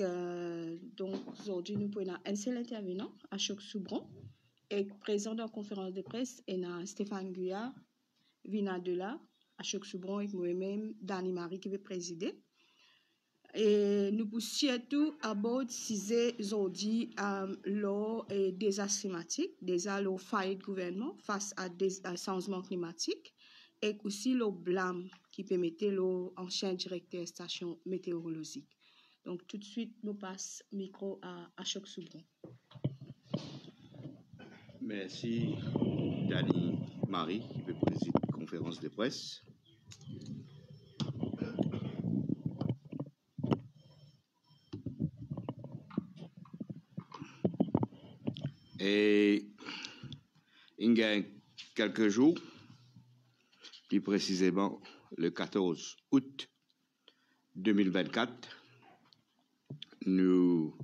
euh, donc aujourd'hui nous prenons un seul intervenant, Ashok Soubron, et présent dans la conférence de presse, et Stéphane Guyard, Vina Dela, Ashok Soubron et moi-même, Dani Marie qui veut présider. Et nous poussons tout à bord de aujourd'hui euh, l'eau des climatique, déjà le failles de gouvernement face à des changements climatiques et aussi le blâme qui permettait l'ancien directeur station météorologique. Donc tout de suite, nous passe micro à Ashok Soubron. Merci, Dani Marie, qui veut présider la conférence de presse. Et il y a quelques jours, plus précisément le 14 août 2024, nous,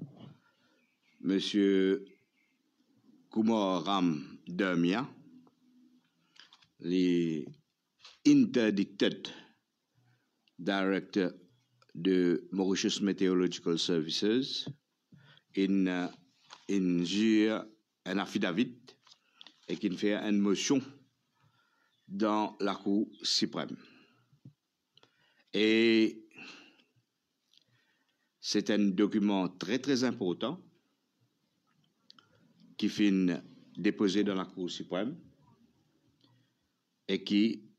Monsieur Kumaram Dermia, les interdicted director de Mauritius Meteorological Services, in, uh, in un affidavit et qui fait une motion dans la Cour suprême. C'est un document très très important qui finit déposé dans la Cour suprême et qui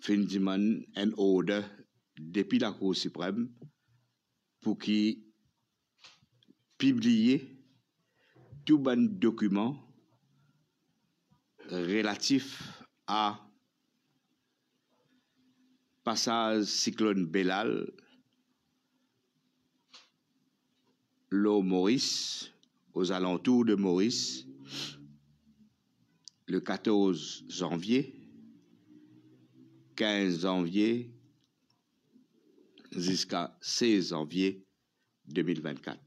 finit demander un ordre depuis la Cour suprême pour qu'il publie tout bon document relatif à passage cyclone Bellal, l'eau Maurice, aux alentours de Maurice, le 14 janvier, 15 janvier jusqu'à 16 janvier 2024.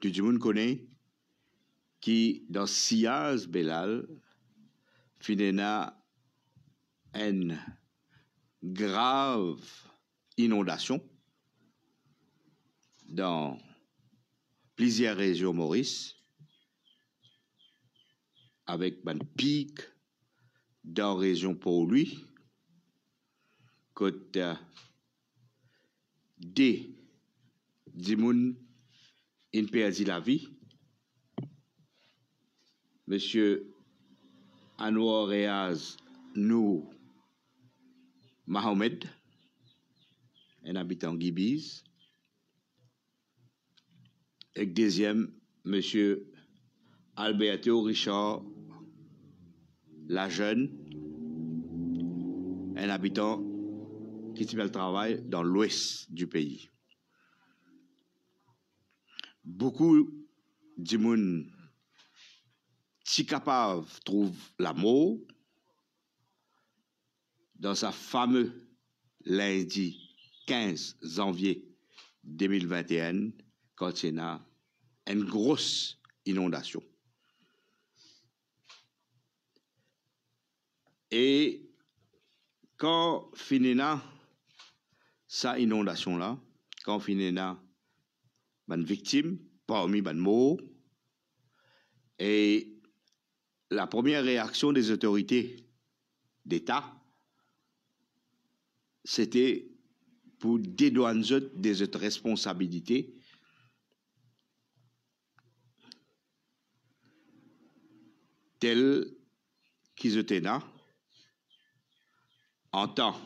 Tout le monde connaît qui, dans Siaz Belal, finena une grave inondation dans plusieurs régions Maurice, avec un pic dans région pour lui, côté des Dimoun il perdit la vie. Monsieur Anwar Reaz Nou Mohamed, un habitant Gibiz. Et deuxième, Monsieur Alberto Richard la jeune, un habitant qui fait le travail dans l'ouest du pays. Beaucoup de monde si capable trouve l'amour dans sa fameux lundi 15 janvier 2021 quand il y a une grosse inondation. Et quand finina sa inondation là, quand finina une victime parmi les morts. Et la première réaction des autorités d'État, c'était pour dédouaner des responsabilités étaient là en tant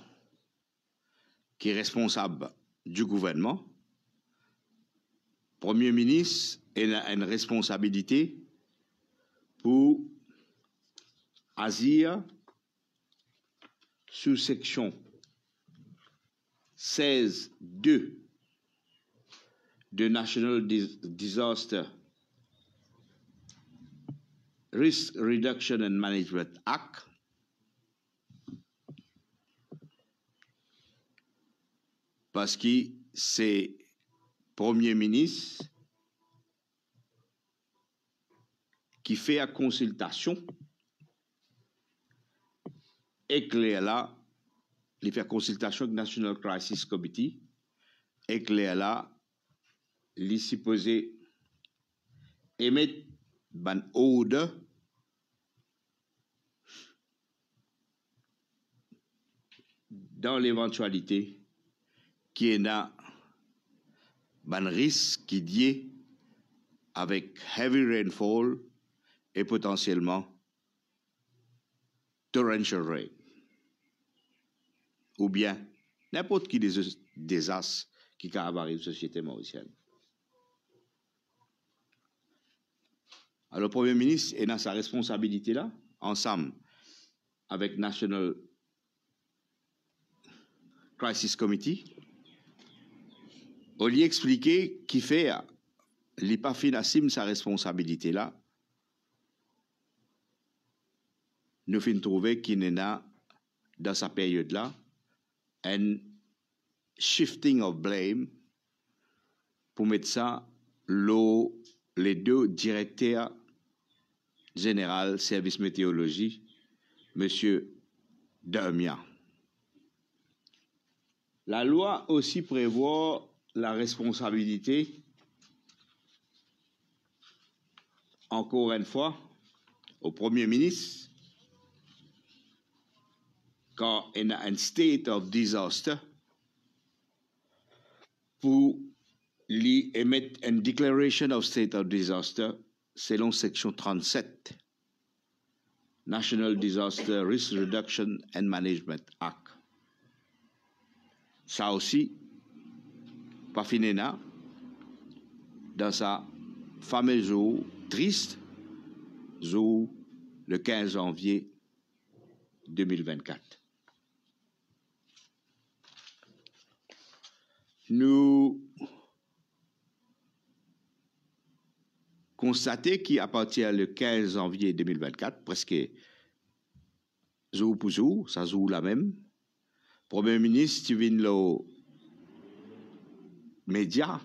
est responsable du gouvernement Premier ministre a une responsabilité pour agir sous section 16.2 de National Disaster Risk Reduction and Management Act. Parce que c'est Premier ministre qui fait la consultation éclaire là il fait consultation avec National Crisis Committee et que là, il supposé émettre ban ordre dans l'éventualité qu'il y a un risque qui dit avec heavy rainfall et potentiellement torrential rain ou bien n'importe qui des désastres qui arriver dans la société mauricienne. Alors, le Premier ministre est dans sa responsabilité là, ensemble avec National Crisis Committee, au lieu d'expliquer qui fait l'IPAFIN assume sa responsabilité là, nous finissons trouver qu'il n'est dans sa période là un shifting of blame pour mettre ça les deux directeurs général service météorologie, M. Damien. La loi aussi prévoit la responsabilité, encore une fois, au Premier ministre quand il y a state of disaster pour lui émettre une declaration of state of disaster selon section 37 National Disaster Risk Reduction and Management Act. Ça aussi, là, dans sa fameuse jour triste, jour le 15 janvier 2024. Nous constater qu'à partir du 15 janvier 2024, presque jour pour jour, ça joue la même, Premier ministre tu viens le média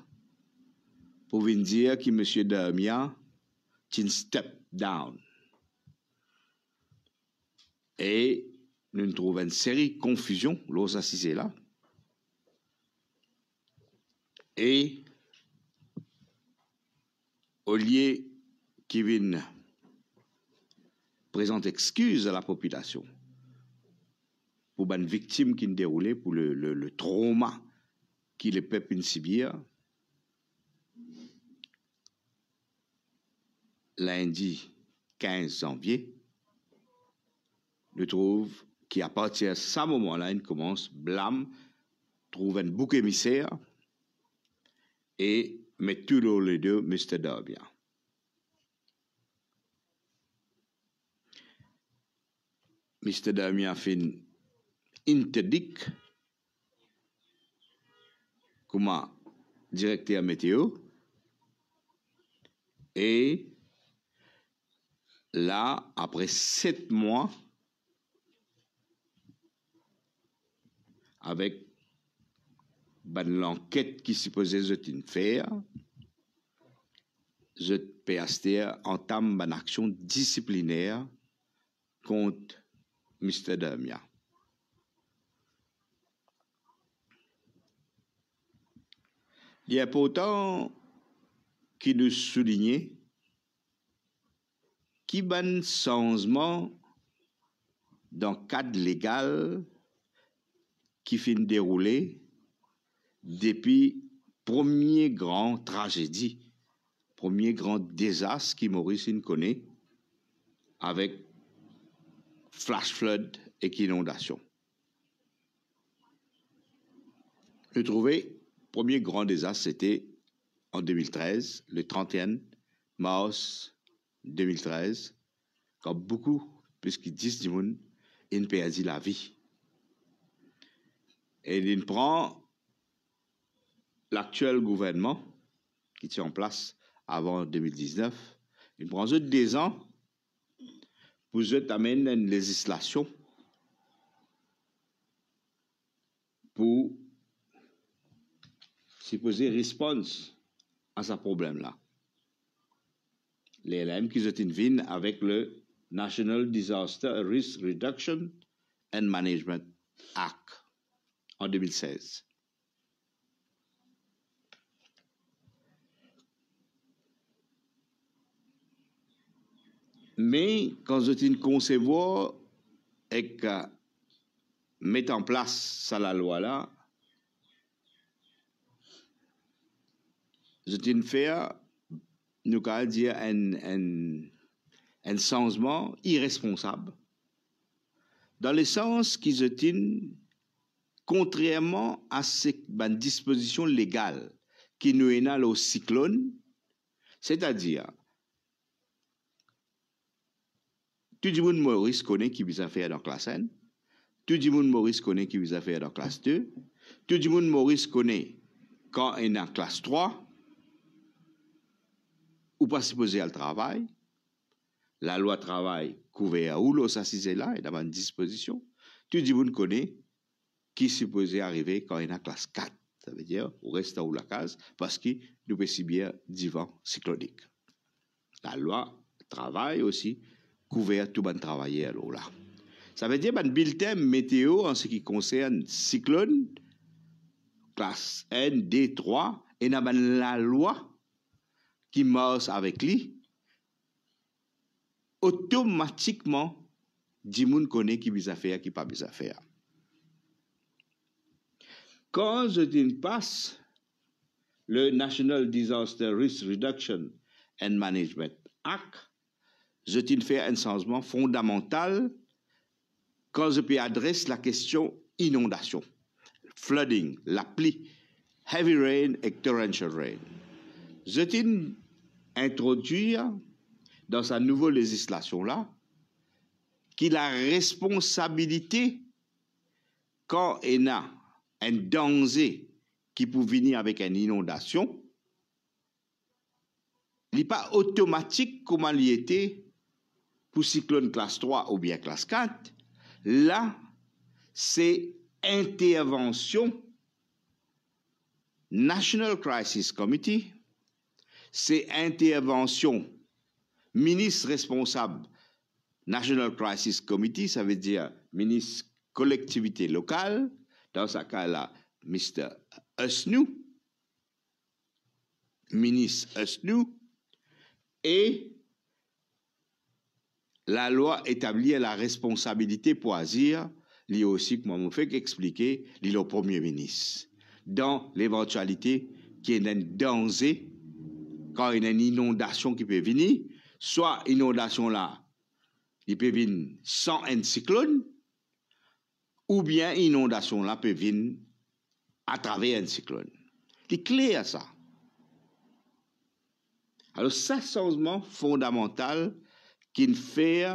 pour venir dire que M. Damien un step down. Et nous trouvons une série de confusion, l'os assisé là. Et au lieu qu'il vienne présenter excuse à la population pour une victime qui déroulé pour le, le, trauma qui le peuple subir, lundi 15 janvier, nous trouve qu'à partir de ce moment-là, il commence blâme, trouve un bouc émissaire et met tous les deux Mr. Darby. Mr. Damien fait une interdict comme directeur météo et là, après sept mois, avec ben, l'enquête qui supposait une faire, je PST entame une action disciplinaire contre Mr. Damia. Il est important qu'il nous souligne qui ban changement dans le cadre légal qui finit dérouler depuis premier grand tragédie, premier grand désastre qui Maurice connaît avec flash flood et inondation. Premier grand désastre, c'était en 2013, le 31 mars 2013, quand beaucoup, puisqu'ils disent du monde, ils perdu la vie. Et il prend l'actuel gouvernement qui tient en place avant 2019, il prend deux ans pour amener une législation pour supposer réponse à ce problème-là. Les LM qui ont une avec le National Disaster Risk Reduction and Management Act. en 2016. Mais quand je concevoir et que mettre en place ça la loi là, fait, nous dire un, un, changement irresponsable. Dans le sens qu'ils étaient contrairement à ces ben, dispositions légales qui nous énalent au cyclone, c'est-à-dire, tout le monde Maurice connaît qui vous a fait dans classe N, tout le monde Maurice connaît qui vous a fait dans classe 2, tout le monde Maurice connaît quand il est en classe 3, ou pas supposé à le travail, la loi travail couvert où l'on s'assisait là et dans une disposition. Tout le monde connaît qui supposé arriver quand il est en classe 4. Ça veut dire, on reste où la case parce que nous pouvons subir vents cyclonique. La loi travail aussi couvert tout monde travailleur là. Ça veut dire un bulletin météo en ce qui concerne cyclone, classe N, D3, et la loi qui marche avec lui automatiquement, Dimoun connaît qui bisa faire, qui pas bisa faire. Quand je dis passe le National Disaster Risk Reduction and Management Act, je dis fait un changement fondamental quand je peux adresser la question inondation, flooding, la pluie, heavy rain et torrential rain. Dis introduire dans sa nouvelle législation-là, qu'il a responsabilité quand il a un danger qui peut venir avec une inondation, il n'est pas automatique comme il était pour cyclone classe 3 ou bien classe 4. Là, c'est intervention National Crisis Committee, c'est intervention. Ministre responsable National Crisis Committee, ça veut dire ministre collectivité locale, dans ce cas-là, Mr. Usnu, ministre Usnu, et la loi établit la responsabilité pour agir, lui aussi, comme on fait expliquer, lui le Premier ministre, dans l'éventualité qu'il y ait un danger, quand il y a une inondation qui peut venir, soit inondation là, il peut venir sans un cyclone, ou bien inondation là peut venir à travers un cyclone. C'est clair ça. Alors, ça, changement fondamental qu'il fait,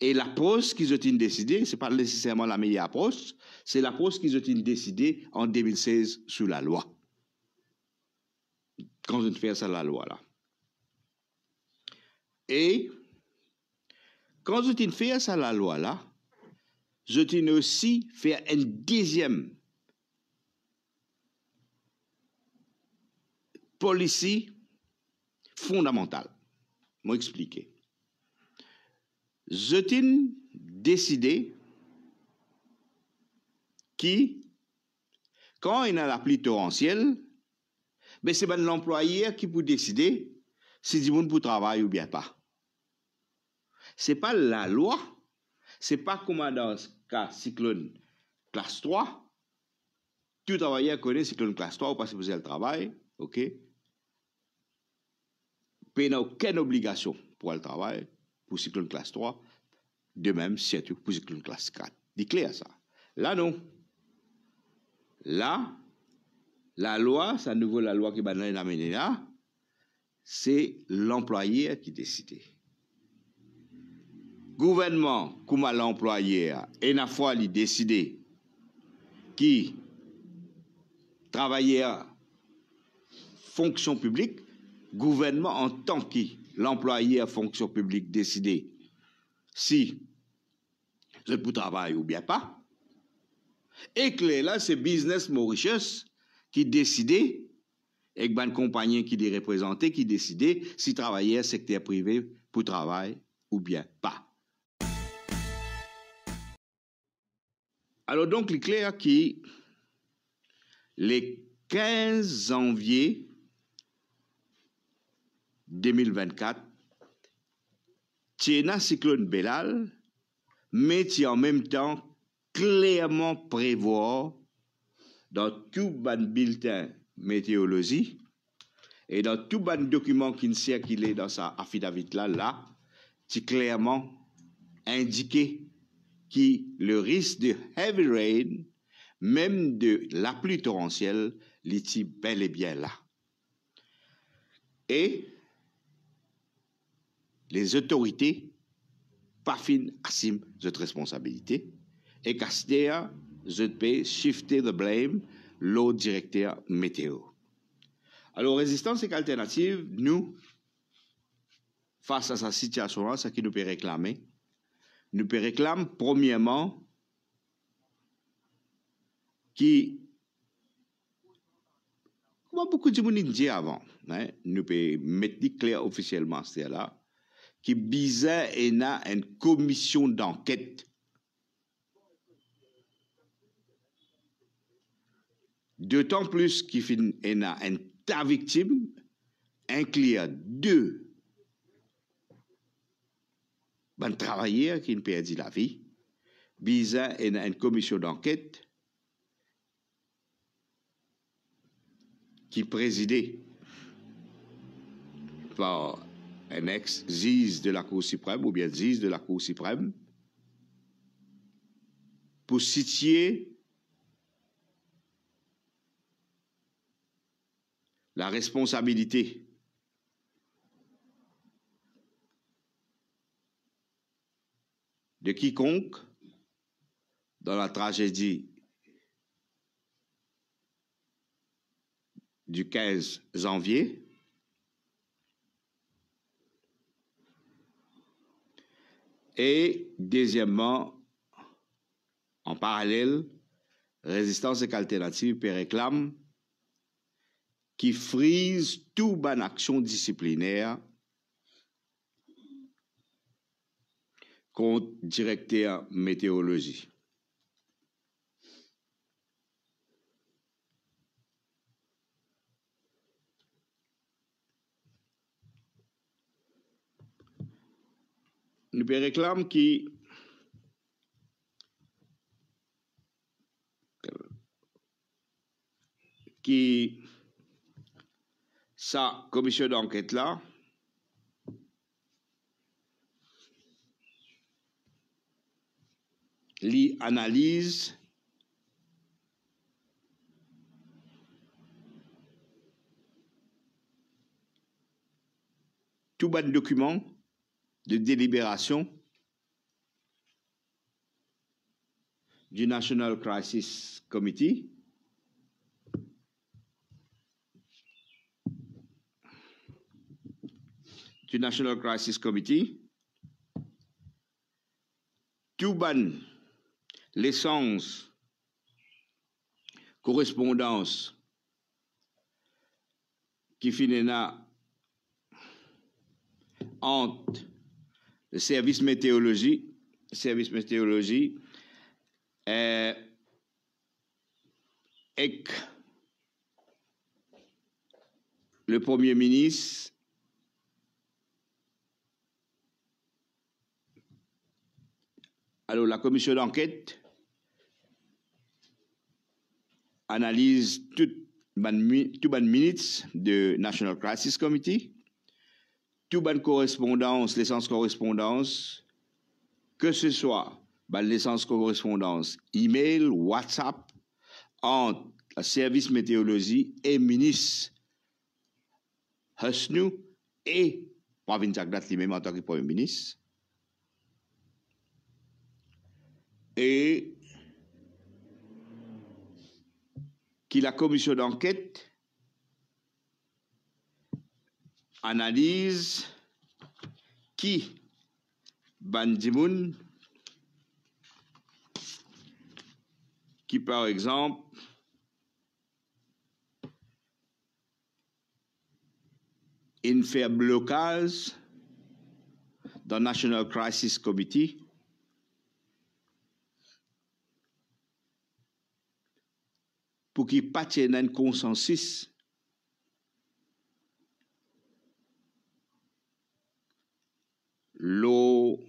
et l'approche qu'ils ont décidé, ce n'est pas nécessairement la meilleure approche, c'est l'approche qu'ils ont décidé en 2016 sous la loi. Quand ont fait ça, la loi là. Et quand je fait ça la loi là, je t'ai aussi un deuxième policy fondamentale. Moi expliquer. Je t'ai décidé qui, quand il y a la pluie torrentielle, ben c'est l'employeur qui peut décider si du monde pour travailler ou bien pas. C'est pas la loi, c'est pas ce cas cyclone classe 3. Tout travailleur connaît cyclone classe 3 ou pas supposé le travail, ok? Il n'a aucune obligation pour le travail pour cyclone classe 3. De même, c'est pour cyclone classe 4. C'est clair ça. Là, non. Là, la loi, ça nouveau la loi qui va nous amener là, c'est l'employeur qui décide. Gouvernement, comme l'employeur, et la fois il décidé qui travailleur fonction publique, gouvernement en tant que l'employeur fonction publique décidé si je pour travailler ou bien pas. Et que là, c'est Business Mauritius qui décidait et une compagnie qui les représentait, qui décidait si travailler secteur privé pour travail ou bien pas. Alors donc, il est clair que le 15 janvier 2024, Tchena cyclone Belal, mais en même temps clairement prévoir dans tout ban bulletin météorologie et dans tout ban document qui circulait dans sa affidavit là, là, c'est clairement indiqué que le risque de heavy rain, même de la pluie torrentielle, est bel et bien là. Et les autorités pas fin assument cette responsabilité et Castea je peux shifter the blame l'autre directeur météo. Alors, résistance et alternative, nous, face à cette situation-là, ce qui nous peut réclamer, nous peut réclamer, premièrement, qui, comme beaucoup de monde dit avant, hein, nous peut mettre clair officiellement, c'est là, qui bizarre et a une commission d'enquête D'autant plus qu'il y a un tas victime, incluant deux ben travailleurs qui ont perdu la vie. Il y a une commission d'enquête qui présidée par un ex-ziz de la Cour suprême ou bien ziz de la Cour suprême pour situer la responsabilité. De quiconque dans la tragédie du 15 janvier et deuxièmement en parallèle résistance et alternative réclame qui frise toute bonne action disciplinaire contre directeur météorologie. Nous réclame qui qui sa commission d'enquête-là, l'analyse tout bon document de délibération du National Crisis Committee National Crisis Committee, tout ban l'essence, correspondance qui finit entre le service météorologie, service météorologie et, et le Premier ministre Alors, la commission d'enquête analyse toutes les minutes de National Crisis Committee, toute bonne correspondance, l'essence correspondance, que ce soit l'essence correspondance email, WhatsApp, entre le service météorologie et ministre Husnu et Pravin Jagdat lui-même en tant que Premier ministre. Et que la commission d'enquête analyse qui Bandimoun qui par exemple fait blocage dans National Crisis Committee pour qu'il pas un consensus. L'eau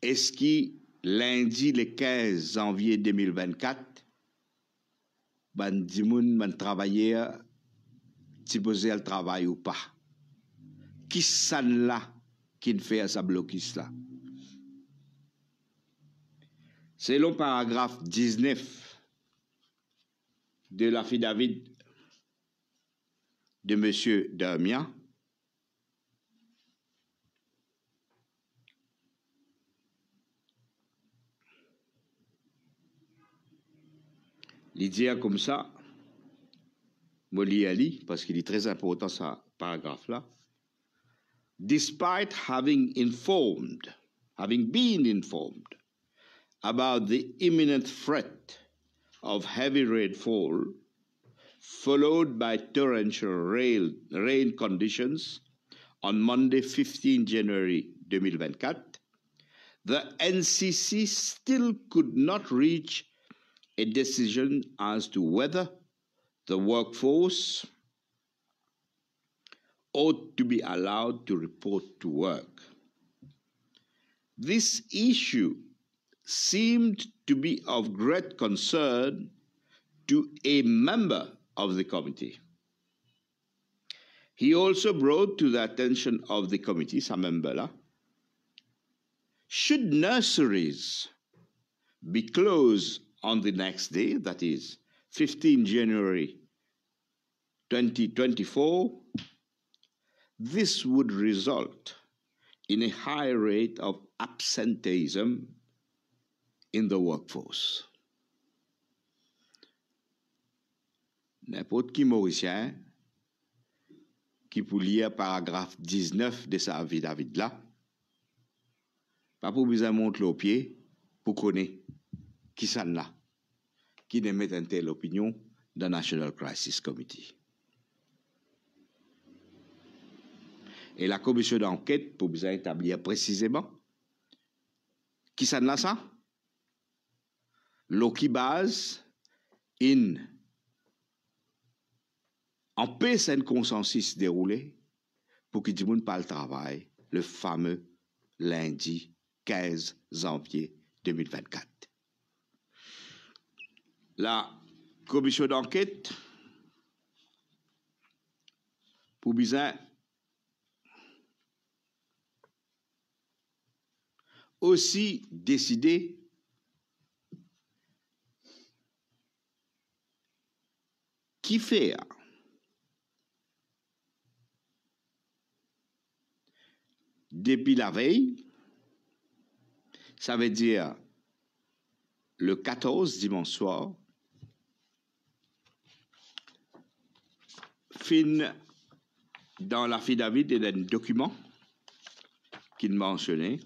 est-ce que lundi le 15 janvier 2024 ban dimoun travailleur si poser le travail ou pas? Qui s'en là qui fait à sa blocus là? Selon paragraphe 19 de l'affidavit de M. Damien, Il comme ça, Moli Ali, parce qu'il est très important ce paragraphe-là. Despite having informed, having been informed about the imminent threat of heavy rainfall, followed by torrential rain, rain conditions on Monday, 15 January 2024, the NCC still could not reach a decision as to whether the workforce ought to be allowed to report to work. This issue seemed to be of great concern to a member of the committee. He also brought to the attention of the committee, some member, should nurseries be closed on the next day, that is 15 January 2024, this would result in a high rate of absenteeism in the workforce. N'importe qui mauricien qui peut lire paragraphe 19 de sa avis David là, pas pour besoin montrer au pied pour connaître qui s'en là, qui émet une telle opinion dans National Crisis Committee. Et la commission d'enquête pour vous établir précisément qui s'en là ça? Base in. En paix un consensus déroulé pour que le monde parle travail le fameux lundi 15 janvier 2024 la commission d'enquête pour bien aussi décider qui faire depuis la veille, ça veut dire le 14 dimanche soir, fin dans l'affidavit et dans document qu'il mentionnait,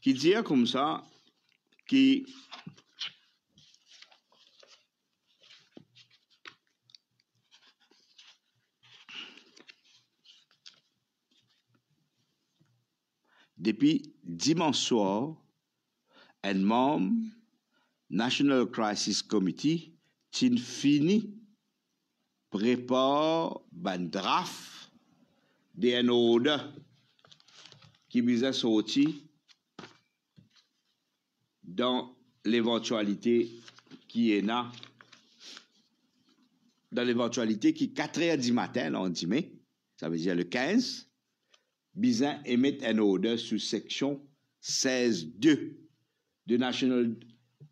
qui dit comme ça, qui depuis dimanche soir, un membre National Crisis Committee, qui fini prépare un draft d'un ordre qui vise sortir dans l'éventualité qui est là, dans l'éventualité qui 4 heures du matin, on dit ça veut dire le 15, Bizin émet un ordre sous section 16.2 du National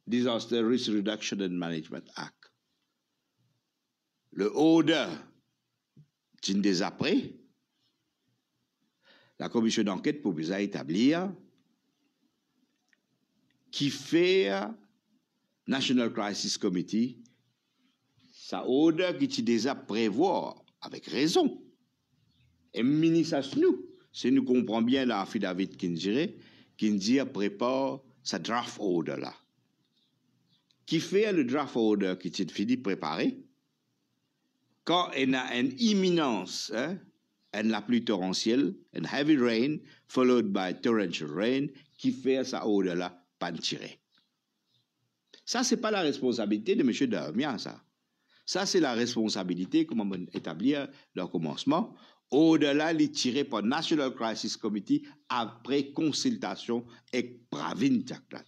Disaster Risk Reduction and Management Act le order d'une des la commission d'enquête pour vous établir qui fait National Crisis Committee sa order qui déjà prévoit avec raison. Et ministre nous, si nous comprenons bien l'affidavit qui dit prépare sa draft order là. Qui fait le draft order qui est fini préparé, quand il y a une imminence, hein, une la pluie torrentielle, une heavy rain, followed by torrential rain, qui fait ça au-delà, pas tirer. Ça, ce n'est pas la responsabilité de M. Darmian, ça. Ça, c'est la responsabilité, comment établir le commencement. Au-delà, il tiré par National Crisis Committee après consultation avec Pravin Jaklat.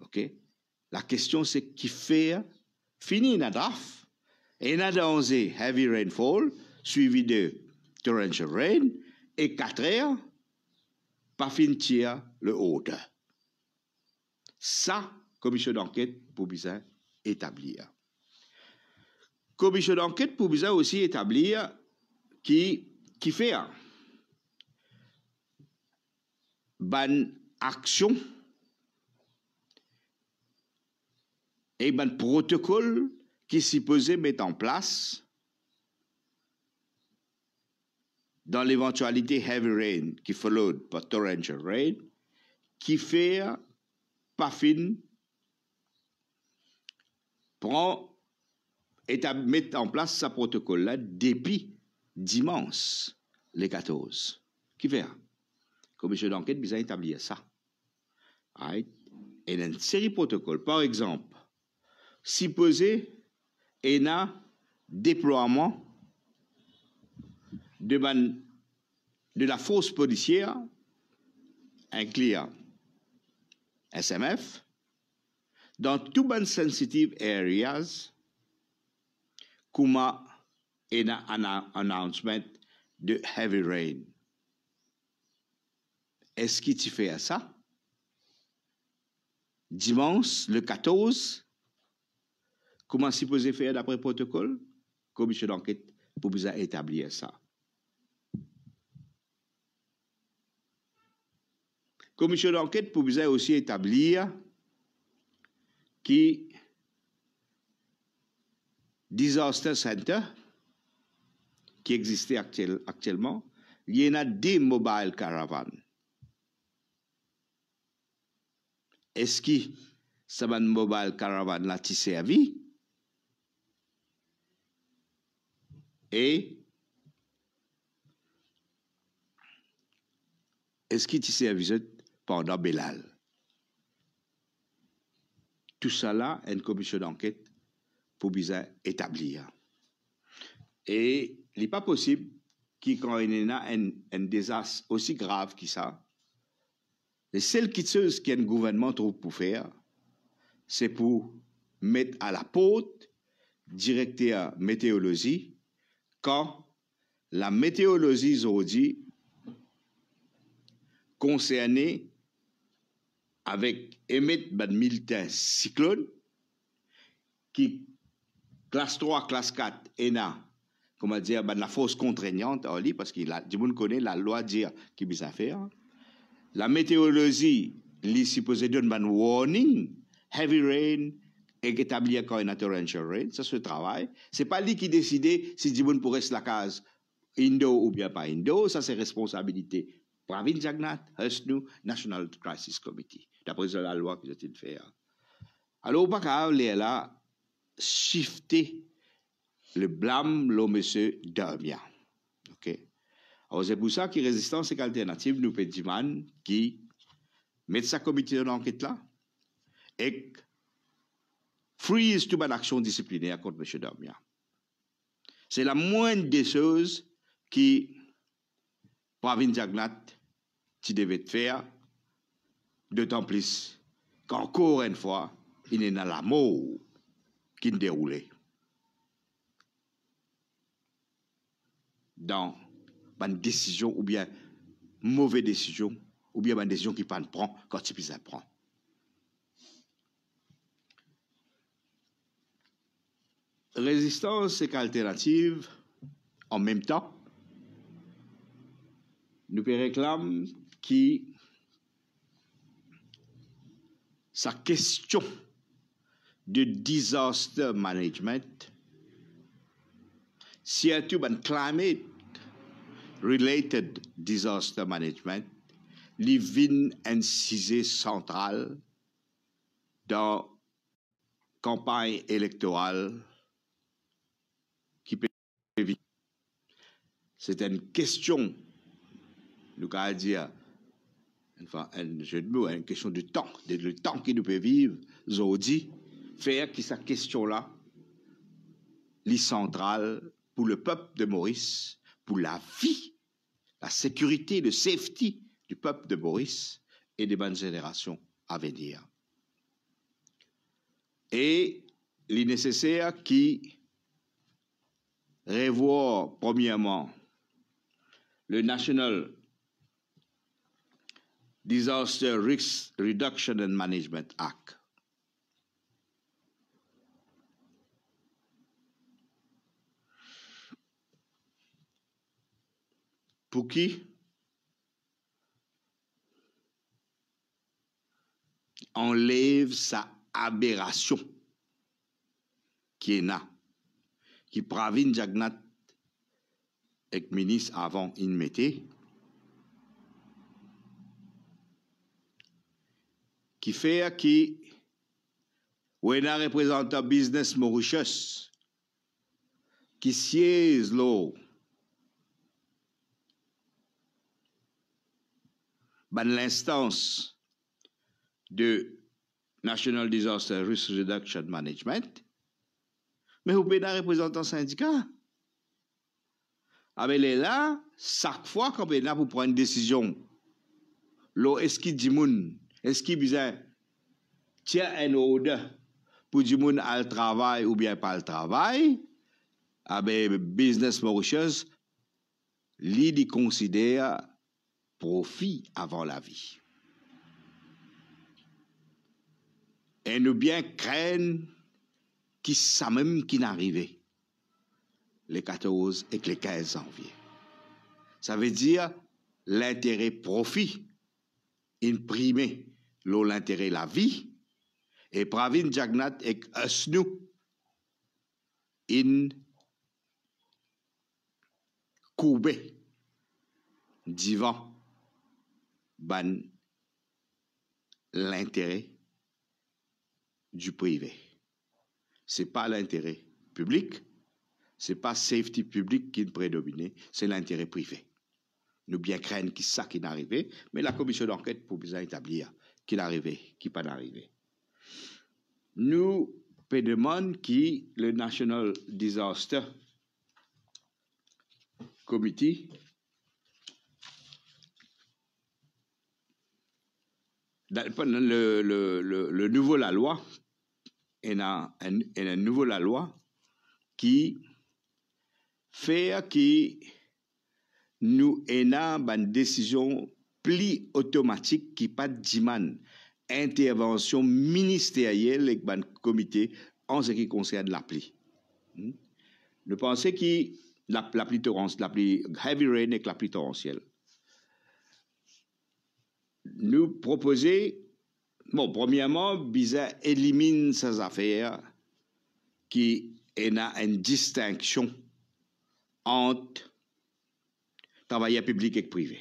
OK? La question, c'est qui fait fini la et a dansé heavy rainfall suivi de torrential rain et quatre heures pas finir le haut. Ça, commission d'enquête pour bien établir. Commission d'enquête pour bien aussi établir qui, qui fait une action et un protocole qui s'y posait mettre en place dans l'éventualité heavy rain qui followed par torrential rain, qui fait pas fin prend et mettre en place ce protocole-là depuis dimanche, les 14. Qui fait Commission d'enquête besoin d'établir ça. Right? Et une série de protocoles. Par exemple, si posé, et un déploiement de, la force policière, incluant SMF, dans tout les sensitive areas, comme un announcement de heavy rain. Est-ce que tu fais ça? Dimanche, le 14, comment s'y poser faire d'après le protocole? Commission d'enquête pour vous établir ça. Commission d'enquête pour vous aussi établir qui? Disaster Center, qui existait actuellement, il y en a des mobile caravanes. Est-ce que ça va mobile caravane là qui? Et est-ce qu'il t'y servi pendant Belal? Tout ça là, une commission d'enquête pour bien établir. Et n'est pas possible qu'il y ait un, un, désastre aussi grave que ça. Les seules choses qu'un gouvernement trouve pour faire, c'est pour mettre à la porte directeur météorologie quand la météorologie aujourd'hui concernée avec émettre ben militaire cyclone qui classe 3, classe 4, ENA, comment dire, ben, la force contraignante, parce que tout connaît la loi dire qui bisa faire. La météorologie, li supposé donner un warning, heavy rain, et établir quand un torrential rain, ça se travaille. C'est pas lui qui décide si monde pourrait rester la case Indo ou bien pas Indo, ça c'est responsabilité. Pravin Jagnat, HESNU, National Crisis Committee, d'après la loi que j'ai fait. Alors, pas qu'à là, shifter le blâme le monsieur Damien. OK? Alors, c'est pour ça que Résistance et Alternative nous fait demander qui met sa comité d'enquête là et freeze toute action disciplinaire contre M. Damien. C'est la moindre des choses qui Pravin Jagnat tu devait faire, d'autant plus qu'encore une fois, il est dans la mort qui déroulait. Dans une décision ou bien mauvaise décision ou bien une décision qui prend quand il peut prendre. Résistance et alternative en même temps, nous réclamons qui sa question de disaster management, si un climate related disaster management, li vin un sujet central dans campagne électorale qui peut C'est une question, nous allons dire, enfin, un jeu de mots, une question du temps, de, le temps qu'il nous peut vivre, Zodi, faire que cette question-là, est centrale pour le peuple de Maurice, pour la vie, la sécurité, le safety du peuple de Maurice et des bonnes générations à venir. Et nécessaire qui revoie premièrement le National Disaster Risk Reduction and Management Act. Pour qui? Enlève sa aberration qui est là, qui pravine Jagnat et ministre avant il mettait, qui fait que un représentant business Mauritius qui siège là dans l'instance de National Disaster Risk Reduction Management, mais vous pouvez un représentant syndicat. Avec les là, chaque fois qu'on est là pour prendre une décision, est-ce qu'il dit est-ce qu'il besoin? Tiens un ordre pour dire moun al travail ou bien pas le travail? Avec business Mauritius, l'idée considère profit avant la vie. Et nous bien craignons qui ça même qui n'arrivait les 14 et les 15 janvier. Ça veut dire l'intérêt profit imprimé l'intérêt la vie et Pravin Jagnat et Asnu in coube divan ban l'intérêt du privé. C'est pas l'intérêt public, c'est pas safety public qui prédomine, c'est l'intérêt privé. Nous bien craignons que ça qui n'arrive, mais la commission d'enquête pour bien établir qui n'arrive, qui pas n'arrive. Nous demandons qui le National Disaster Committee le, nouveau la loi y a un nouveau la loi qui fait que nous avons une décision plus automatique qui pas demande intervention ministérielle avec un comité en ce qui concerne l'appli. Hmm? Nous pensons que l'appli torrentielle, l'appli heavy rain et l'appli torrentielle. Nous proposons, bon, premièrement, Biza élimine ces affaires qui ont une distinction entre travailleurs publics et privés.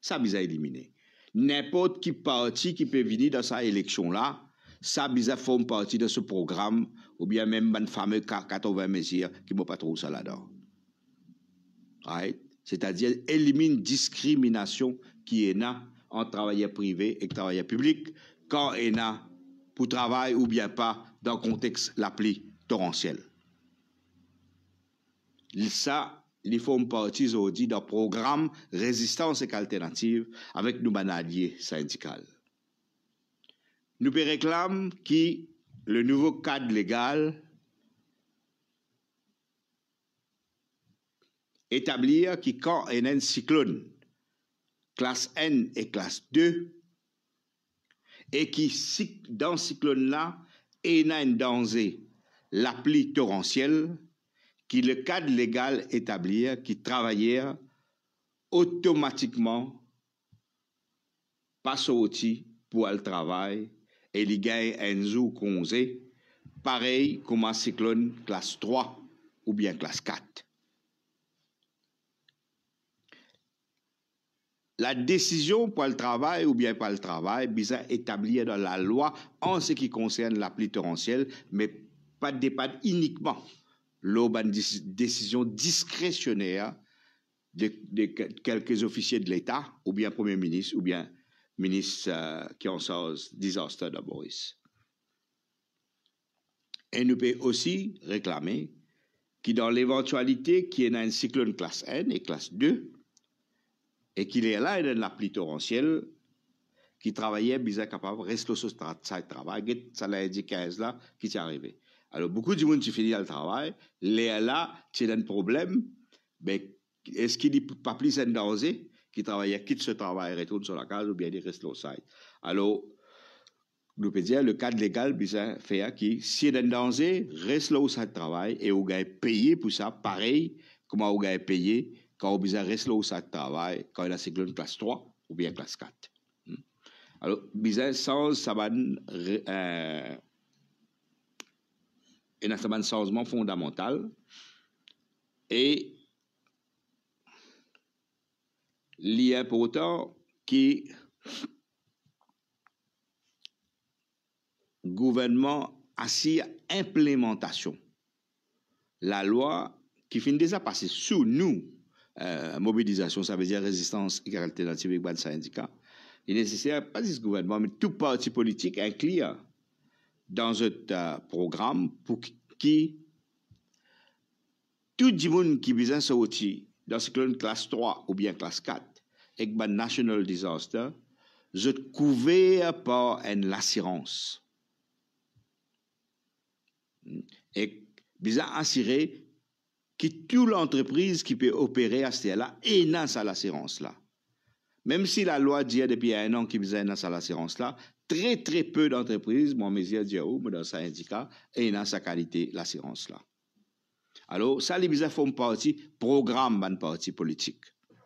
Ça, bisa éliminé. N'importe qui parti qui peut venir dans cette élection-là, ça, bisa forme partie de ce programme, ou bien même un fameux 80 mesures qui ne pas trop ça là-dedans. C'est-à-dire, élimine discrimination qui est là entre travailleurs privés et travailleurs publics quand il y a pour travail ou bien pas dans le contexte l'appli torrentiel. Ça, les formes partie aujourd'hui d'un programme résistance et alternative avec nos alliés syndicaux. Nous réclamons que le nouveau cadre légal établir que quand il y a cyclone, classe N et classe 2, et qui, dans ce cyclone-là, il y a un danger, l'appli torrentielle, qui le cadre légal établir qui travaillait automatiquement passe au pour le travail et il gagne un jour congé, pareil comme un cyclone classe 3 ou bien classe 4. La décision pour le travail ou bien pas le travail, bien établie dans la loi en ce qui concerne l'appli torrentielle, mais pas dépendre uniquement l'aube une décision discrétionnaire de, quelques officiers de l'État, ou bien Premier ministre, ou bien ministre euh, qui en sort disaster de Boris. Et nous pouvons aussi réclamer que dans l'éventualité qu'il y ait un cyclone classe N et classe 2, et qu'il est là, dans la pluie torrentielle, qui travaillait, bien capable, reste sur ce travail, ça l'a dit 15 là, qui est arrivé? Alors, beaucoup de monde qui finit le travail, les là, c'est un problème, mais est-ce qu'il n'est pas plus en danger qui travaille, quitte ce travail, retourne sur la case ou bien il reste au site? Alors, nous pouvons dire le cadre légal bien fait qui, s'il est en danger, reste là où ça travaille et vous avez payé pour ça, pareil, comment vous avez payé quand vous reste là où ça travaille, quand il a cyclone classe 3 ou bien classe 4. Hmm. Alors, bien, sans ça va, euh, et un changement fondamental et lié important qui gouvernement assis implémentation la loi qui finit déjà passer sous nous euh, mobilisation ça veut dire résistance et alternative avec le syndicat il est nécessaire pas ce gouvernement mais tout parti politique inclure dans un euh, programme pour qui tout le monde qui besoin sortir dans ce classe 3 ou bien classe 4 avec un national disaster, je couvert par une assurance. Et besoin assurer que toute l'entreprise qui peut opérer à ce là est dans cette assurance là. Même si la loi dit depuis un an qu'il besoin dans cette assurance là, très très peu d'entreprises, moi, mes yeux oh, dans sa syndicat, et dans sa qualité, l'assurance là. Alors, ça, les bizarres font partie, programme d'un parti politique.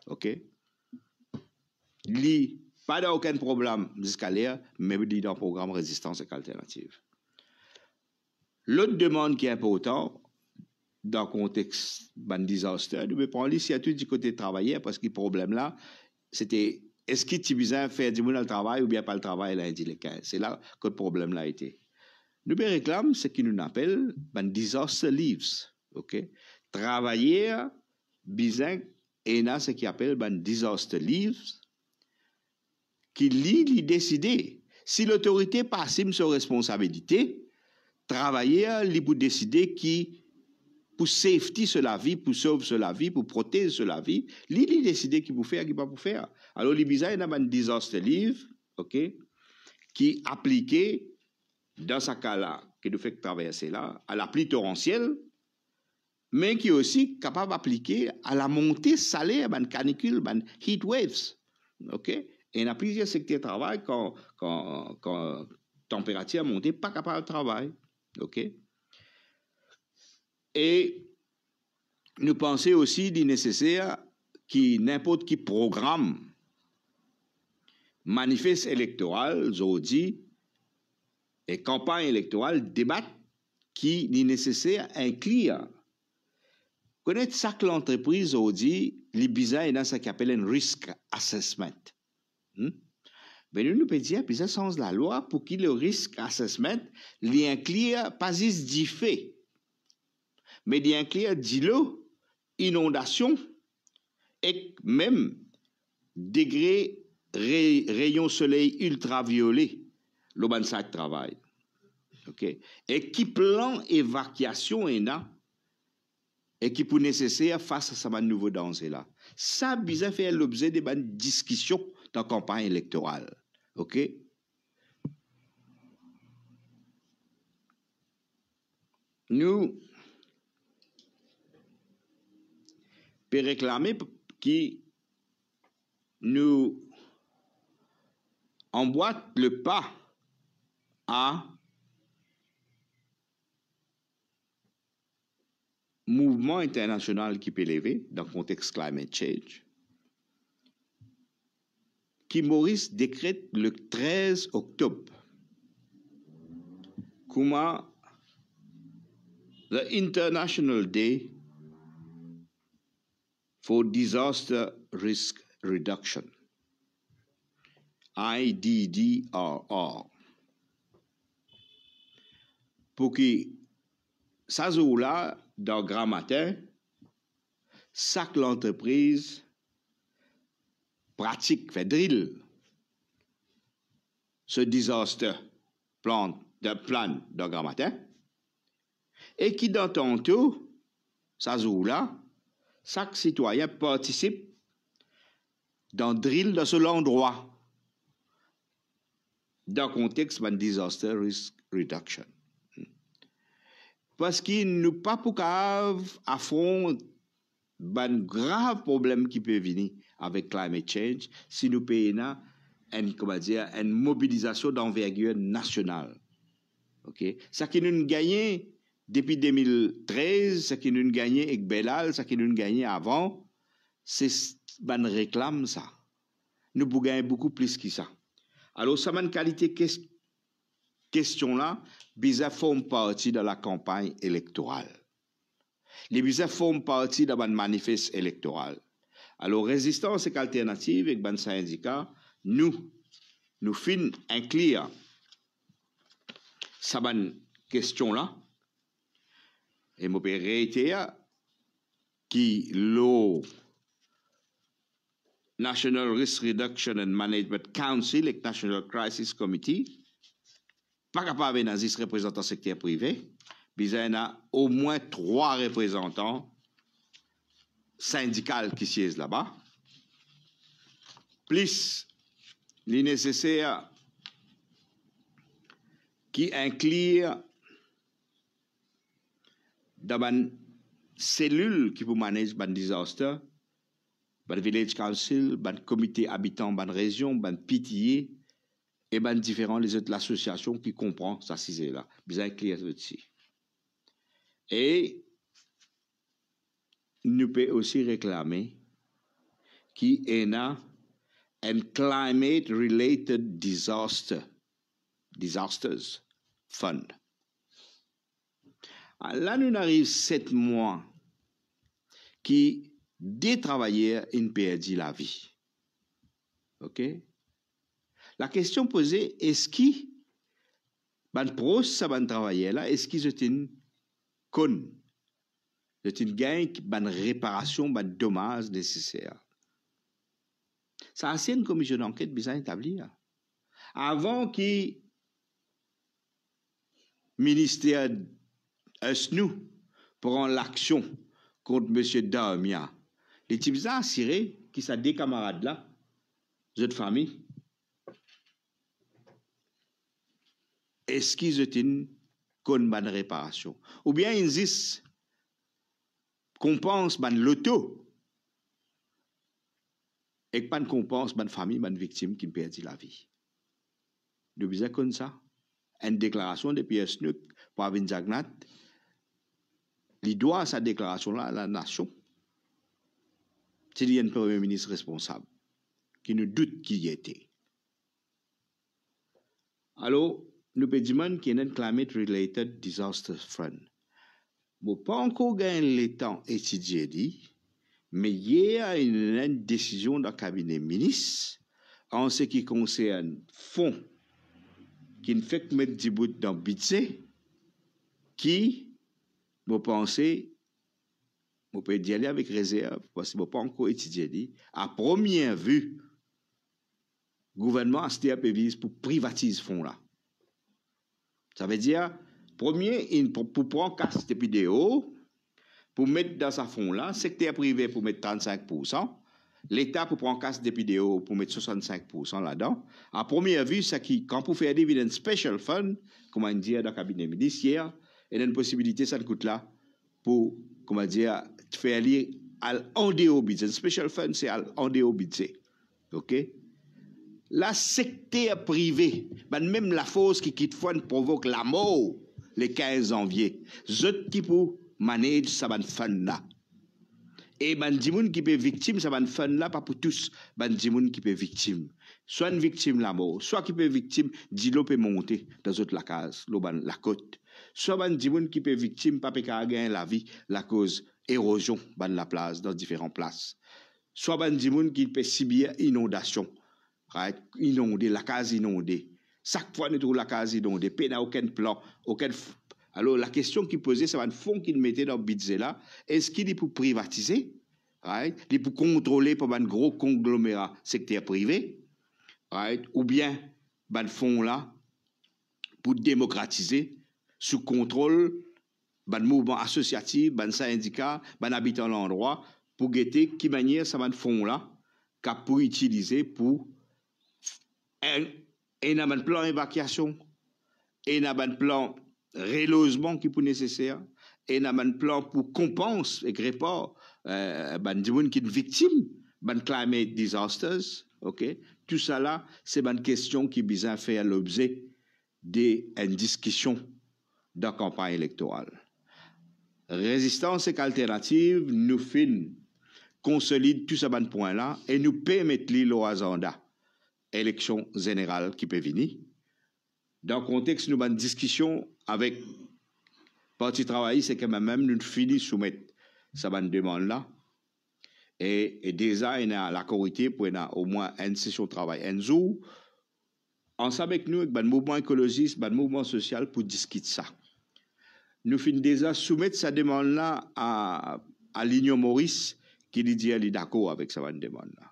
OK? Li, pas d'aucun problème l'air, mais dit dans programme résistance et alternative. L'autre demande qui est importante, dans le contexte d'un désastre, nous prendre l'initiative du côté travailleur parce que le problème là, c'était est-ce que tu besoin faire du le travail ou bien pas le travail lundi les 15 C'est là que le problème là été. Nous réclamons ce qui nous appelle un disaster leaves. OK? Travailler, besoin, et a ce qui appelle un disaster leaves, qui lit, lui décider. Si l'autorité passe sa responsabilité, travailler, lui pour décider qui pour safety sur la vie, pour sauver sur la vie, pour protéger sur la vie, lui, il décide qui pour faire, qui pas pour faire. Alors, il y a un disaster livre, ok, qui appliqué dans ce cas-là, qui nous fait traverser là, à la pluie torrentielle, mais qui est aussi capable d'appliquer à la montée salée, à canicule, à heat waves, ok. Et a plusieurs secteurs de travail quand, quand, quand température montée, pas capable de travailler, ok. Et nous pensons aussi est nécessaire que n'importe qui programme manifeste électoral, aujourd'hui, et campagne électorale, débat qui est nécessaire inclure. Connaître ça que l'entreprise aujourd'hui, bizarres est dans ce qu'on appelle un risk assessment. Hmm? Nous, nous pouvons dire, puis ça sens la loi pour qu'il le risk assessment l'inclure pas juste dit fait mais d'inclure l'eau, inondation et même degré rayon soleil ultraviolet, le ban de travail. Et qui plan évacuation est là et qui pour nécessaire face à ce nouveau danger là. Ça bizarre fait l'objet de discussions dans la campagne électorale. OK? Nous peut réclamer qui nous emboîte le pas à mouvement international qui peut lever dans le contexte climate change, qui Maurice décrète le 13 octobre. Comme the International Day for Disaster Risk Reduction. IDDRR. Pour que ça là dans grand matin, ça que l'entreprise pratique, fait drill, ce disaster plan de plan de grammatin et qui dans ton tout, ça là, chaque citoyen participe dans le drill de ce endroit dans le contexte de disaster risk reduction. Parce qu'il nous pas pour affronter un grave problème qui peut venir avec climate change si nous payons une, une mobilisation d'envergure nationale. OK? Ça qui nous gagné depuis 2013, ce qui nous gagné avec Belal, ce qui nous gagné avant, c'est une réclame ça. Nous pouvons gagner beaucoup plus que ça. Alors, ça une qualité question là, bizarre forme partie de la campagne électorale. Les bizarres forment partie de la manifeste électoral. Alors, résistance et alternative avec ban syndicat, nous, nous fin inclure cette question là. Et je peux réitérer qui l'eau National Risk Reduction and Management Council et National Crisis Committee, pas capable de ce représentant secteur privé, mais il y a au moins trois représentants syndicaux qui siègent là-bas, plus nécessaires qui incluent dans une cellule qui peut manager un désastre, un village council, un comité habitant, une région, un pitié, et ben différents les autres associations qui comprennent ça c'est là. Bien clair aussi. Et nous pouvons aussi réclamer qu'il y a un climate related disaster disasters fund. Là, nous arrivons sept mois qui, des travailleurs, ont perdu la vie. OK? La question posée, est-ce qu'ils, ban pros, ça ban travailler là, est-ce qu'ils ont con, c'est une gain, ban réparation, ban dommage nécessaire? Ça a une commission d'enquête bien établie. Avant que ministère est nous prend l'action contre M. Damia. Les types ont assuré qui sont des camarades là, de famille, est-ce qu'ils ont une bonne réparation? Ou bien ils disent qu'on pense ban l'auto et pas qu'on pense ban famille, ban victime qui perd la vie. Nous comme ça. Une déclaration de Pierre Snook pour Avin Zagnat, il doit sa déclaration là à la nation. C'est un premier ministre responsable qui nous doute qu'il y était. Alors, nous pouvons qu'il y a un climate related disaster fund. Bon, pas encore gagné le temps étudié mais il y a une, décision le cabinet ministre en ce qui concerne fonds qui ne fait que mettre du bout dans le budget qui, vous pensez, vous pouvez aller avec réserve, parce que vous pas encore étudié à première vue, gouvernement a vise pour privatiser ce fonds-là. Ça veut dire, premier, pour, prendre casse de vidéo, pour mettre dans sa fonds-là, secteur privé pour mettre 35%, l'État pour prendre casse de vidéo pour mettre 65% là-dedans. À première vue, c'est qui, quand vous faites des special fund, comme on dit dans le cabinet y a une possibilité, ça coûte là, pour, comment dire, faire en dehors budget. Special fund, c'est dehors budget. OK? La secteur privé, ben même la force qui quitte fois provoque la mort le 15 janvier. Je qui pour manage ça ban fund là. Et ben dimoun qui peut victime ça ban fund là pas pour tous, ben dimoun qui peut victime. Soit une victime la mort, soit qui peut victime d'îlot peut monter dans autre la case, la côte. Ben dimoun qui peut victime pas peut gagner la vie la cause érosion ban la place dans différentes places. Ben dimoun qui peut subir inondation right? la case inondée. Chaque fois, nous trouvons la case inondée, a aucun plan, aucun. Alors, la question qui posait, c'est un fonds qu'il mettait dans le là. Est-ce qu'il est pour privatiser? Right? Il est pour contrôler par un gros conglomérat secteur privé? Right? Ou bien, ban fonds là pour démocratiser sous contrôle ban mouvement associatif, ban syndicat, ban habitant l'endroit pour guetter qui manière ça ban fonds là qu'a pour utiliser pour un, un plan d'évacuation, un plan relogement qui est nécessaire, un plan pour compenser et répondre euh, ban qui est victime ban climate disasters, ok? Tout ça là, c'est une question qui besoin faire l'objet d'une discussion de campagne électorale. Résistance et alternative nous fin consolide tout ce point là et nous au agenda élection générale qui peut venir. Dans le contexte, nous avons une discussion avec le Parti travailliste, c'est que même nous finissons de soumettre cette demande-là. Et, déjà, il y a la Corité pour au moins une session de travail. Un jour, ensemble avec nous, avec le mouvement écologiste, le mouvement social, pour discuter ça. Nous finissons déjà soumettre cette demande-là à, à l'Union Maurice, qui dit qu'elle est d'accord avec cette demande-là.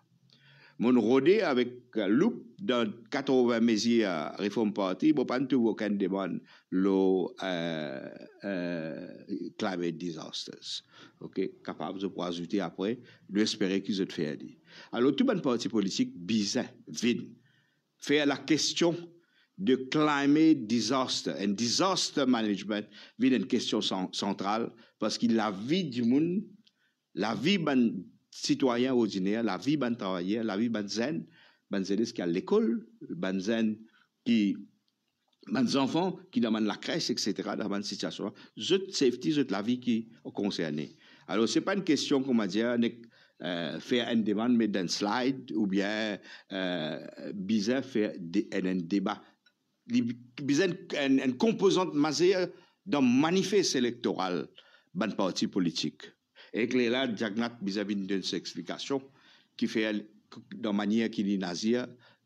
Mon rodé avec loup dans 80 mesures à Réforme Party, bon, pas tout aucun demande le euh, euh, climate disasters. OK, capable de pouvoir ajouter après, nous espérer qu'ils ont fait. Alors, tout bon parti politique bizarre, vide, faire la question de climate disaster and disaster management vient une question centrale parce que la vie du monde, la vie citoyen ordinaire, la vie ban travailleur, la vie ban zen, ban qui à l'école, ban zen qui ban enfants qui demandent la crèche, etc. dans une situation. Zut safety, la vie qui est concernée. Alors, c'est pas une question, comment dire, euh, faire une demande, mais d'un slide, ou bien euh, bizarre faire un débat. Une composante majeure dans manifeste électoral, ban parti politique. Et que là, Jagnat vis-à-vis d'une explication qui fait de manière qu'il est nazi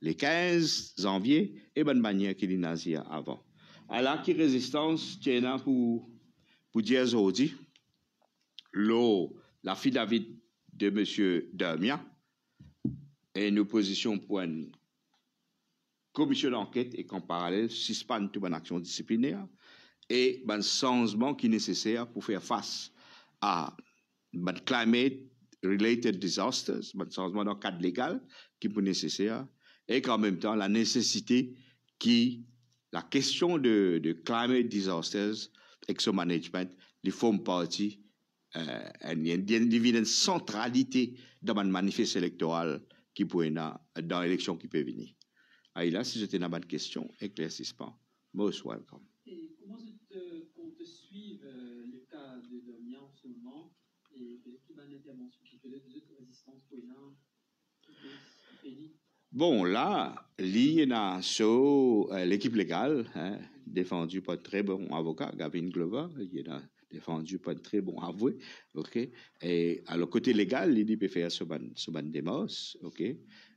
le 15 janvier et de manière qu'il est nazi avant. Alors, qui résistance, tiens pour, pour dire aujourd'hui, la fille David de M. Damien et une opposition pour une commission d'enquête et qu'en parallèle suspend toute une action disciplinaire et un changement qui est nécessaire pour faire face à but climate related disasters, but changement dans le cadre légal qui est nécessaire, et qu'en même temps la nécessité qui, la question de, de climate disasters, exo management, les formes partie, euh, a une centralité dans une manifeste électorale qui dans, dans l'élection qui peut venir. Ah, là, si c'était une bonne question, éclaircissement. Most welcome. Et comment tu comptes suivre euh, le cas de Dominion en ce moment? Bon, là, l'INA euh, l'équipe légale, hein, défendue par un très bon avocat, Gavin Glover, il a défendu par un très bon avoué, ok? Et à le côté légal, il peut faire ce ban, ce ban démos, ok?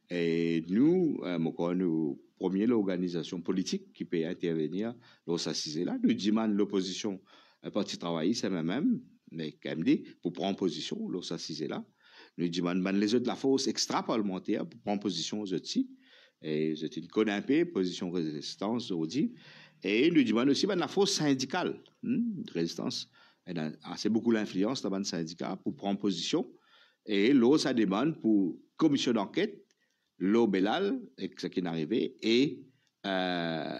Et nous, euh, nous, première organisation politique qui peut intervenir dans cette là nous demandons l'opposition, un parti travailliste, c'est même, mais pour prendre position, là, ça, c'est là. Nous demandons les autres de la force extra-parlementaire pour prendre position aux autres. Et c'est une peu position résistance, dit. Et nous demandons aussi la force syndicale, hmm, résistance. Elle a assez beaucoup l'influence dans le syndicat pour prendre position. Et l'autre, ça demande pour commission d'enquête, ce qui est arrivé, et euh,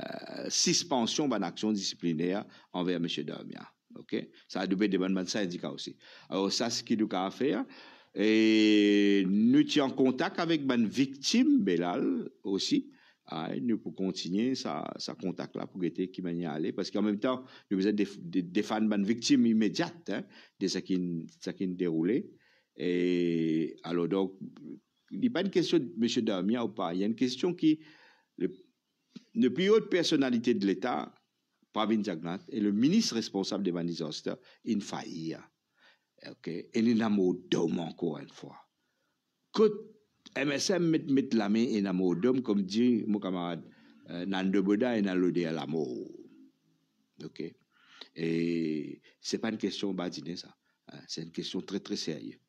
suspension d'une action disciplinaire envers M. Damia. OK? Ça a doublé des bonnes syndicats aussi. Alors, ça, c'est ce qu'il a faire. Et nous sommes en contact avec une victime, Belal, aussi. Ah, nous pour continuer ça, ça contact là pour guetter qui m'a aller parce qu'en même temps nous vous êtes des, des, des fans de victimes immédiates hein, de ce qui ce qui déroulé et alors donc il n'est pas une question de M. Damien ou pas il y a une question qui le, plus haute personnalité de l'État Pravin Jagnat et le ministre responsable des manifestations, il faillit. OK? Et il d'homme encore une fois. Que MSM met, la main et mot d'homme, comme dit mon camarade euh, Nando Boda et Nalode à la mort. OK? Et c'est pas une question badinée, ça. Hein, c'est une question très, très sérieuse.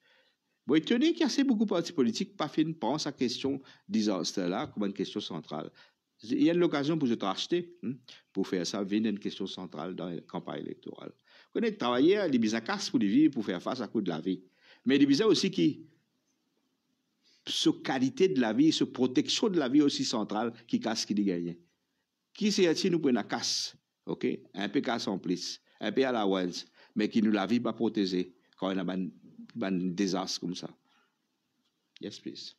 Qu'il y a assez beaucoup de partis politiques, pas fait une pense à la question désastre là comme une question centrale. Il y a l'occasion pour se racheter, hein, pour faire ça, venir une question centrale dans la campagne électorale. On est travailler, les bizarres casse pour vivre, pour faire face à coup de la vie. Mais les bizarres aussi qui, ce qualité de la vie, ce protection de la vie aussi centrale qui casse qui dit gagner. Qui c'est si nous prenons la casse, ok? Un peu casse en plus, un peu à la once, mais qui nous la vie pas protégée quand on a un désastre comme ça. Yes, please.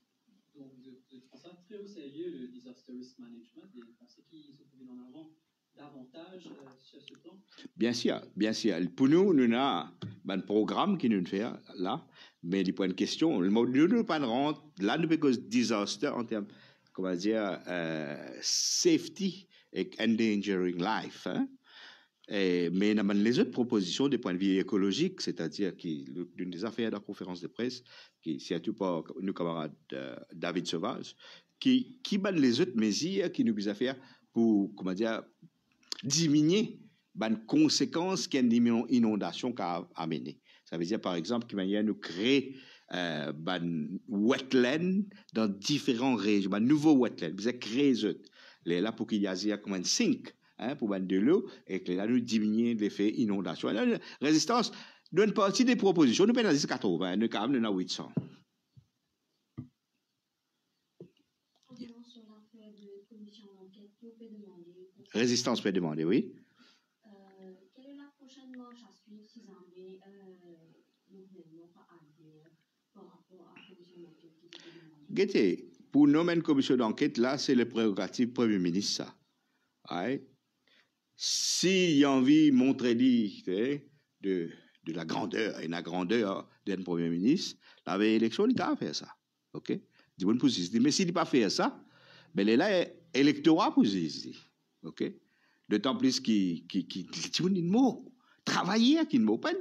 Donc, vous prend ça très au sérieux, le disaster risk management, et vous pensez qu'il se pouvait en avant davantage euh, sur ce plan? Bien sûr, bien sûr. Pour nous, nous avons un programme qui nous fait là, mais il point de question, nous ne pas rentrer là, nous faisons disaster en termes, comment dire, euh, safety et endangering life. Hein? Et, mais les autres propositions du point de vue écologique, c'est-à-dire l'une des affaires de la conférence de presse, qui surtout par nos camarades euh, David Sauvage, qui, qui bat les autres mesures qui nous faire pour, comment dire, diminuer les conséquences qu'une inondation a amené. Ça veut dire, par exemple, qu'il va nous créer euh, ben, wetlands dans différentes régions, ben, nouveaux wetlands, vous créer les là pour qu'il y ait comme un sink hein, pour mettre de l'eau et que là nous diminuer l'effet inondation. La résistance donne partie des propositions. Nous dans les 80, nous sommes dans 800. Résistance peut demander, oui. Euh, quelle est la prochaine marche à suivre si jamais euh, le gouvernement va agir par rapport à la commission d'enquête Guettez, pour nommer une commission d'enquête, là, c'est le prérogative Premier ministre, ça. S'il y a envie de montrer de, de la grandeur et la grandeur d'un Premier ministre, la élection, il a faire ça. OK? Mais s'il n'a pas fait ça, ben, là, électorat pour OK? D'autant plus qu'il qui qui mot travailler une mot pas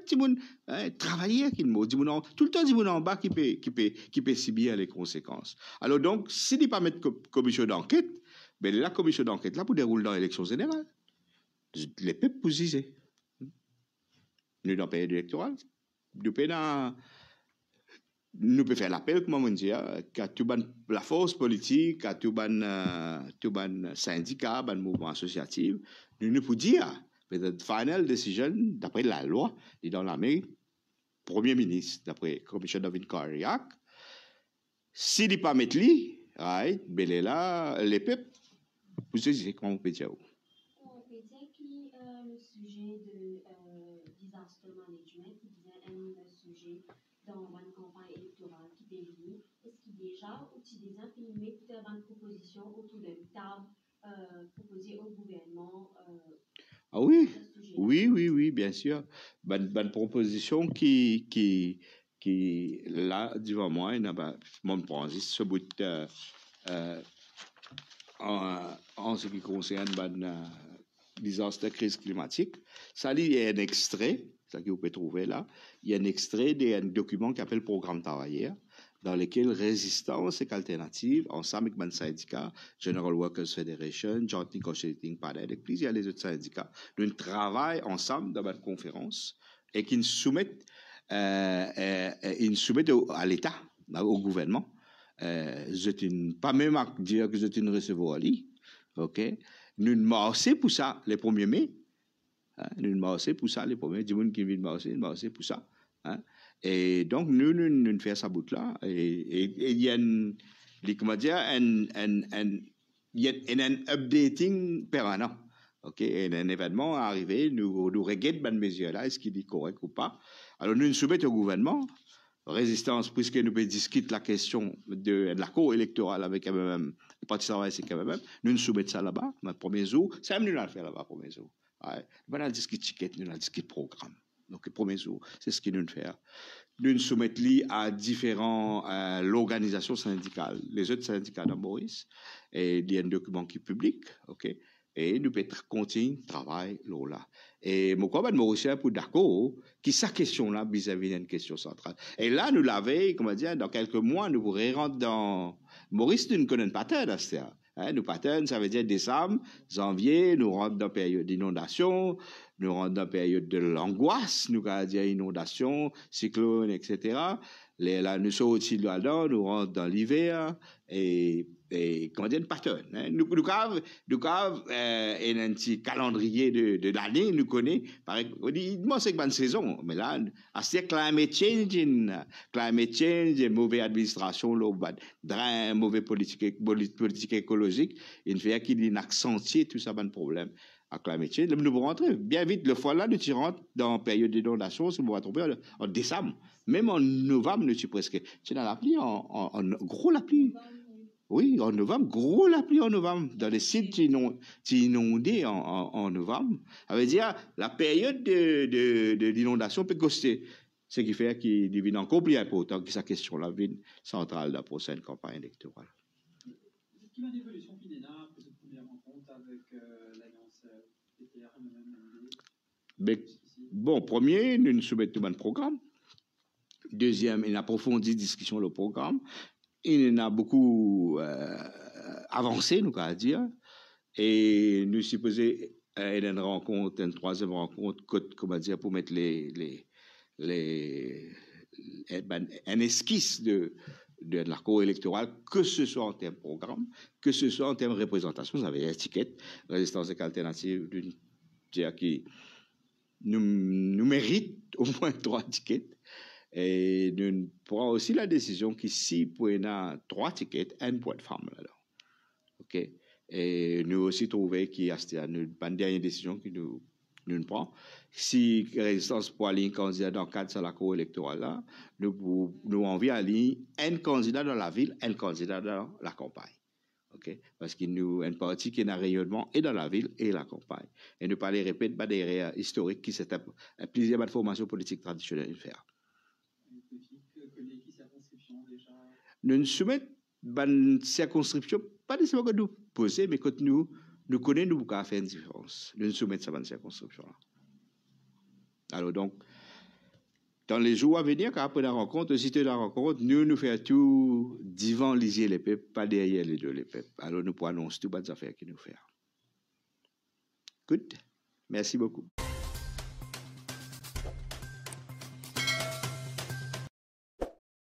hein, travailler mot tout le temps dit en bas qui peut qui peut qui peut subir les conséquences alors donc s'il n'est pas mettre commission d'enquête ben la commission d'enquête là pour dérouler dans l'élection générale les peuples juger nous dans électorale nous dans nous pouvons faire l'appel, comment on dit, qu'à tout la force politique, à tout ban, euh, tout ban syndicat, mouvement associatif, nous nous pouvons dire, peut-être final decision, d'après la loi, et dans la main, Premier ministre, d'après Commission Inquiry Act, s'il n'est pas mettre right, ben les peuples, vous savez comment on peut dire. On peut dire que euh, le sujet de euh, disaster management, c'est un sujet dans une campagne électorale qui définit, est-ce qu'il déjà utilisé une méthode une proposition autour d'une table euh, proposée au gouvernement euh, Ah oui, oui, oui, oui, bien sûr. Bonne, bonne proposition qui, qui, qui, là, devant moi, il y a mon ce bout de, euh, en, en, ce qui concerne ben, euh, désastre crise climatique. Ça, il y a un extrait ça que vous pouvez trouver là, il y a un extrait d'un document qui s'appelle Programme travailleur, dans lequel résistance et alternative, ensemble avec le syndicat, General Workers Federation, Joint Negotiating Panel, et plusieurs les autres syndicats, nous travaillons ensemble dans une conférence et qui nous soumettent, euh, euh, soumettent à l'État, au gouvernement. Euh, je ne pas même à dire que je ne recevoir ok? Nous marchons pour ça le 1er mai, Hein? Nous marcher pour ça, les premiers, du qui vient marcher, marcher pour ça. Hein? Et donc, nous, nous, nous faisons ça bout là. Et il y a un, comment dire, un, un, un, un, updating permanent. OK? Et un événement arrivé, nous, nous regardons cette mesure-là, est-ce qu'il est correct ou pas? Alors, nous nous soumettons au gouvernement, résistance, puisque nous discuter la question de, la cour électorale avec MMM, le Parti travail, c'est MMM, nous nous soumettons ça là-bas, le premier jour, c'est un minutes à faire là-bas, premier jour. Nous avons discuté ticket, nous avons discuté programme. Donc, le premier jour, c'est ce qu'ils nous fait. Nous soumettons à différentes euh, organisations syndicales, les autres syndicats dans Maurice, et il y a un document qui est public, ok, et nous pouvons continuer le travail là. Et mon combat Maurice pour d'accord, qui sa question là vis-à-vis d'une question centrale. Et là, nous l'avons, comment dire, dans quelques mois, nous pourrons rentrer dans Maurice, nous ne connaissons pas tant Hein, nous patterns, ça veut dire décembre, janvier, nous rentrons dans la période d'inondation, nous rentrons dans la période de l'angoisse, nous allons dire inondation, cyclone, etc. Là, nous aussi là-dedans, nous rentrons dans l'hiver et, et comment dire, une pattern. Hein. Nous, nous avons, nous avons euh, un petit calendrier de, de l'année, nous exemple, on dit, moi, c'est une saison. Mais là, à ce climate change, climate change, mauvaise administration, mauvaise politique, politique écologique, il fait qu'il accentuer tout ça, un problème à climate change. Nous pouvons rentrer bien vite. Le fois là, nous rentrons dans la période d'inondation, si vous vous trompez, en décembre. Même en novembre, nous sommes presque. C'est dans la pluie, en, gros la pluie. Oui, en novembre, gros la pluie en novembre. Dans les sites qui inondés en, en, en, novembre. Ça veut dire la période de, de, de l'inondation peut coster. Ce qui fait qu'il devient encore plus important que sa question la ville centrale de la prochaine campagne électorale. Est-ce qu'il y a une évolution PIDENA après cette première rencontre avec euh, l'Alliance PTR Mais, Bon, premier, nous nous soumettons un programme. Deuxième, une approfondie discussion le programme. Il a beaucoup euh, avancé, nous allons dire. Et nous supposons euh, une rencontre, une troisième rencontre, comment dire, pour mettre les, les, les, un esquisse de, de l'accord électoral, que ce soit en termes de programme, que ce soit en termes de représentation. Vous avez étiquette, résistance alternative, d'une qui nous, nous mérite au moins trois tickets. Et nous prenons aussi la décision qu'ici, pour avoir trois tickets, un point de femme là-dedans. OK? Et nous aussi trouvé qu'il y a une, dernière décision que nous, nous prenons. Si Résistance pour aller candidat dans le cadre de la cour électorale, là, nous, nous envoyons à un candidat dans la ville, un candidat dans la campagne. Okay? Parce qu'il nous une partie qui est un rayonnement et dans la ville et la campagne. Et ne pas les répéter bah, des historiques qui s'étaient plusieurs formations politiques traditionnelles. Nous soumettons une circonscription, pas nécessairement que nous poser, mais quand nous, nous connaissons, nous pouvons faire une différence. Nous nous soumettons cette circonscription-là. Alors donc, dans les jours à venir, quand après la rencontre, aussitôt la rencontre, nous nous faisons tout devant les les peuples, pas derrière les deux les peuples. Alors nous pourrons annoncer toutes les affaires qui nous font. Good. Merci beaucoup.